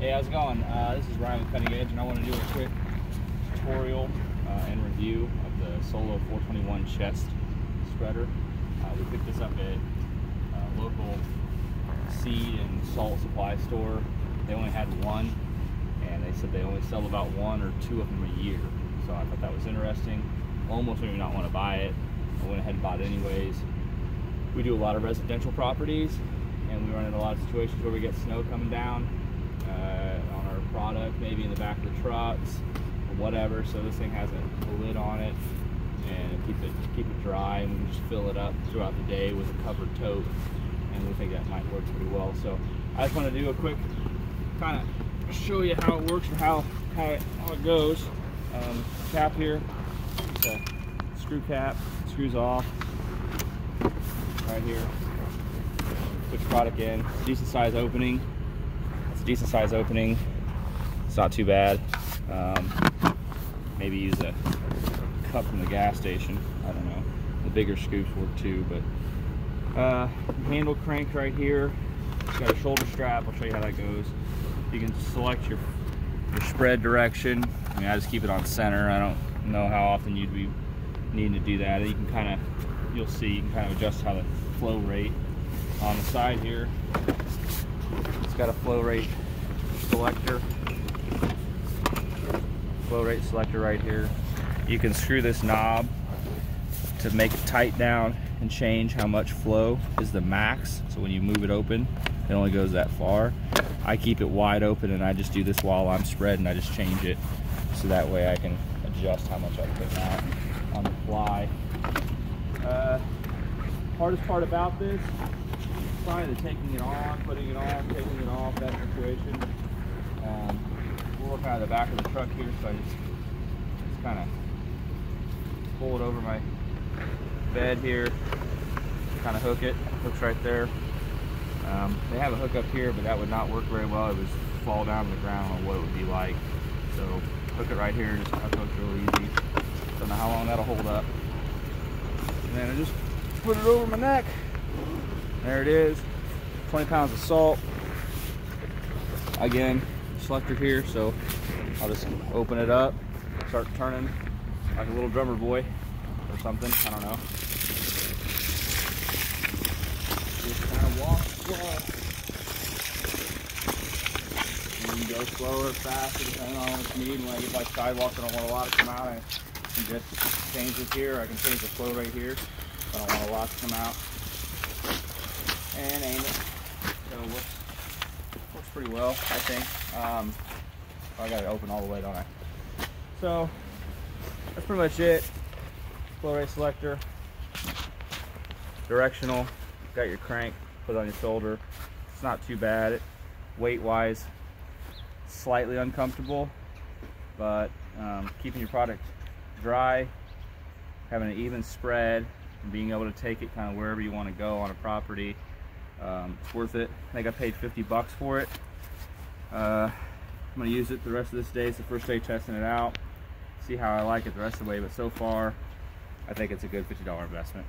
Hey, how's it going? Uh, this is Ryan with Cutting Edge, and I want to do a quick tutorial uh, and review of the Solo 421 chest spreader. Uh, we picked this up at a local seed and salt supply store. They only had one, and they said they only sell about one or two of them a year. So I thought that was interesting. Almost made me not want to buy it. I went ahead and bought it anyways. We do a lot of residential properties, and we run into a lot of situations where we get snow coming down uh, on our product, maybe in the back of the trucks or whatever. So this thing has a, lid on it and keep it keep it dry, and we just fill it up throughout the day with a covered tote, and we think that might work pretty well. So I just want to do a quick kind of show you how it works and how how it, how it goes. Um, cap here, screw cap, screws off right here. Put product in, decent size opening decent size opening. It's not too bad. Um, maybe use a cup from the gas station. I don't know. The bigger scoops work too, but uh, handle crank right here. It's got a shoulder strap. I'll show you how that goes. You can select your, your spread direction. I mean, I just keep it on center. I don't know how often you'd be needing to do that. You can kind of, you'll see, you can kind of adjust how the flow rate on the side here it's got a flow rate selector. Flow rate selector right here. You can screw this knob to make it tight down and change how much flow is the max. So when you move it open, it only goes that far. I keep it wide open and I just do this while I'm spreading. I just change it so that way I can adjust how much I put out on the fly. Uh, hardest part about this probably the taking it on, putting it on, taking it off, that situation. Um, we're looking at the back of the truck here, so I just, just kind of pull it over my bed here, kind of hook it, hooks right there. Um, they have a hook up here, but that would not work very well. It would fall down to the ground on what it would be like. So hook it right here, just hook real easy. Don't know how long that'll hold up. And then I just put it over my neck. There it is, 20 pounds of salt. Again, selector here, so I'll just open it up, start turning like a little drummer boy or something, I don't know. Just kind of walk slow. And go slower, faster, depending on what you need. When I get by sidewalks, I don't want a lot to come out. I can just change this here. I can change the flow right here. I don't want a lot to come out and aim it. So it works, works pretty well, I think. Um, I got it open all the way, don't I? So that's pretty much it. Flow rate selector, directional, got your crank, put on your shoulder. It's not too bad. Weight-wise, slightly uncomfortable, but um, keeping your product dry, having an even spread, and being able to take it kind of wherever you want to go on a property um, it's worth it. I think I paid 50 bucks for it. Uh, I'm gonna use it the rest of this day. It's the first day testing it out. See how I like it the rest of the way, but so far, I think it's a good $50 investment.